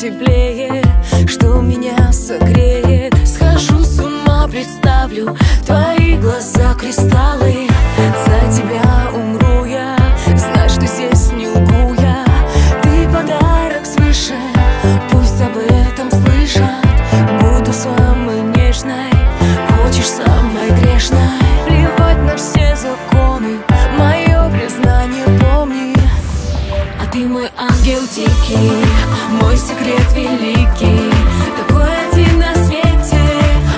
теплее Что меня согреет. Схожу с ума, представлю Твои глаза ангел дикий, мой секрет великий. Такой один на свете,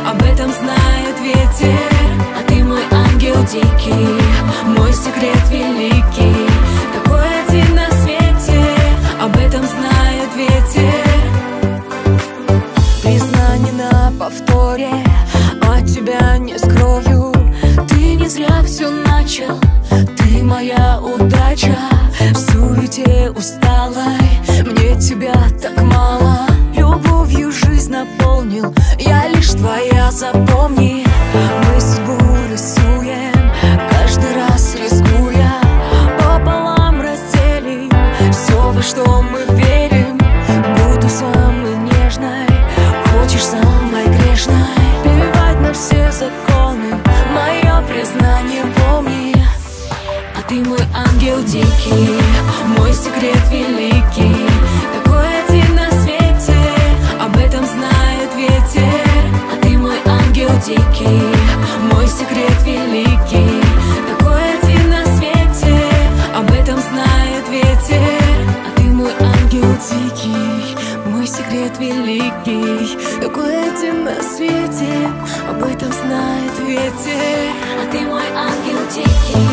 об этом знает ветер. А ты мой ангел дикий, мой секрет великий. Такой один на свете, об этом знает ветер. Признание на повторе, от тебя не скрою. Ты не зря все начал, ты моя удача наполнил, я лишь твоя, запомни. Мы судьбу рисуем, каждый раз рискуя. Пополам разделим все, во что мы верим. Буду самой нежной, хочешь самой грешной. Плевать на все законы, мое признание помни а ты мой ангел дикий, мой секрет великий дикий, мой секрет великий. Такой один на свете, об этом знает ветер. А ты мой ангел дикий, мой секрет великий. Такой один на свете, об этом знает ветер. А ты мой ангел дикий,